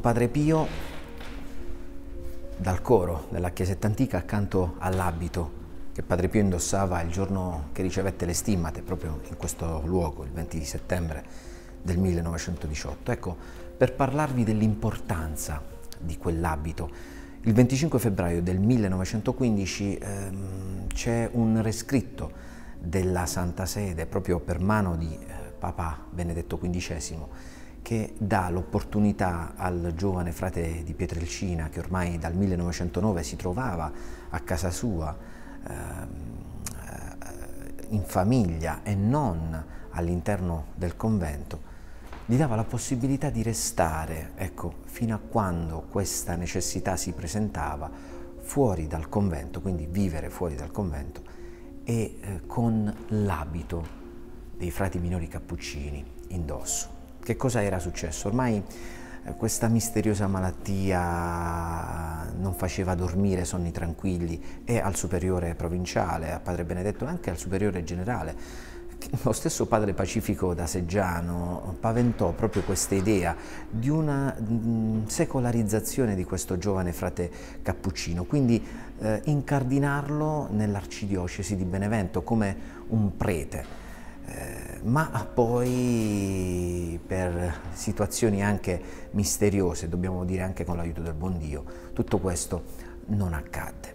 Padre Pio dal coro della chiesetta antica accanto all'abito che Padre Pio indossava il giorno che ricevette le stimmate, proprio in questo luogo, il 20 di settembre del 1918. Ecco, per parlarvi dell'importanza di quell'abito, il 25 febbraio del 1915 ehm, c'è un rescritto della Santa Sede, proprio per mano di eh, Papa Benedetto XV, che dà l'opportunità al giovane frate di Pietrelcina, che ormai dal 1909 si trovava a casa sua, ehm, eh, in famiglia e non all'interno del convento, gli dava la possibilità di restare, ecco, fino a quando questa necessità si presentava, fuori dal convento, quindi vivere fuori dal convento e eh, con l'abito dei frati minori cappuccini indosso. Che cosa era successo? Ormai eh, questa misteriosa malattia non faceva dormire sonni tranquilli e al superiore provinciale, a padre Benedetto e anche al superiore generale. Lo stesso padre Pacifico da Seggiano paventò proprio questa idea di una mm, secolarizzazione di questo giovane frate cappuccino, quindi eh, incardinarlo nell'arcidiocesi di Benevento come un prete. Eh, ma poi per situazioni anche misteriose, dobbiamo dire anche con l'aiuto del buon Dio, tutto questo non accadde.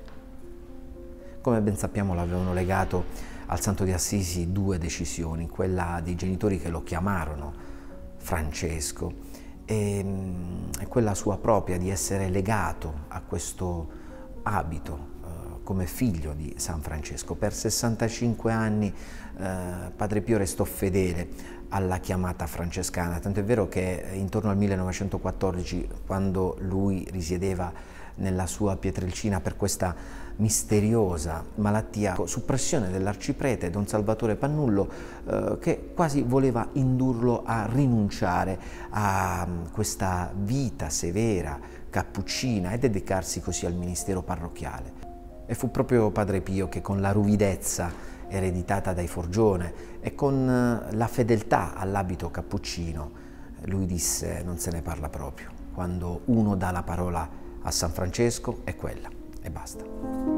Come ben sappiamo l'avevano legato al Santo di Assisi due decisioni, quella dei genitori che lo chiamarono Francesco e, e quella sua propria di essere legato a questo abito come figlio di San Francesco. Per 65 anni eh, Padre Pio restò fedele alla chiamata francescana, tanto è vero che intorno al 1914, quando lui risiedeva nella sua Pietrelcina per questa misteriosa malattia, su pressione dell'arciprete Don Salvatore Pannullo, eh, che quasi voleva indurlo a rinunciare a mm, questa vita severa, cappuccina e dedicarsi così al ministero parrocchiale. E fu proprio Padre Pio che con la ruvidezza ereditata dai Forgione e con eh, la fedeltà all'abito cappuccino, lui disse non se ne parla proprio. Quando uno dà la parola a San Francesco è quella e basta.